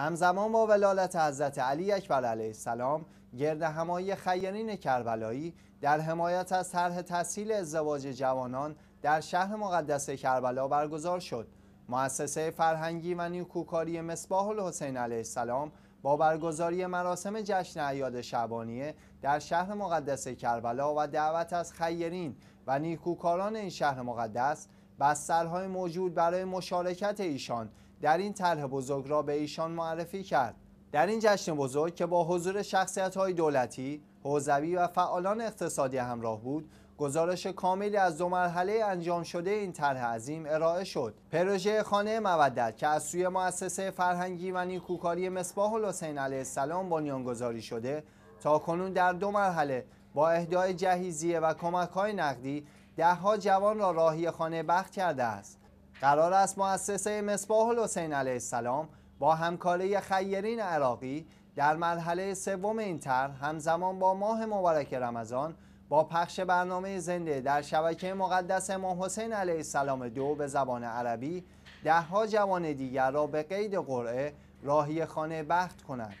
همزمان با ولالت حضرت علی اکبر علیه السلام گرد همایی خیرین کربلایی در حمایت از طرح تسهیل ازدواج جوانان در شهر مقدس کربلا برگزار شد. مؤسسه فرهنگی و نیکوکاری مصباح الحسین علیه السلام با برگزاری مراسم جشن عیاد شعبانیه در شهر مقدس کربلا و دعوت از خیرین و نیکوکاران این شهر مقدس بسترهای موجود برای مشارکت ایشان در این طرح بزرگ را به ایشان معرفی کرد در این جشن بزرگ که با حضور شخصیت های دولتی، حوزوی و فعالان اقتصادی همراه بود گزارش کاملی از دو مرحله انجام شده این طرح عظیم ارائه شد. پروژه خانه مودت که از سوی مؤسسه فرهنگی و نیکوکاری مصباح الحسین علیه السلام بنیانگذاری شده تا کنون در دو مرحله با اهدای جهیزیه و کمک های نقدی دهها جوان را راهی خانه بخت کرده است. قرار است مؤسسه مصباح الحسین علیه السلام با همکاری خیرین عراقی در مرحله سوم این طرح همزمان با ماه مبارک رمضان با پخش برنامه زنده در شبکه مقدس امام حسین علیه السلام دو به زبان عربی دهها جوان دیگر را به قید قرعه راهی خانه بخت کند.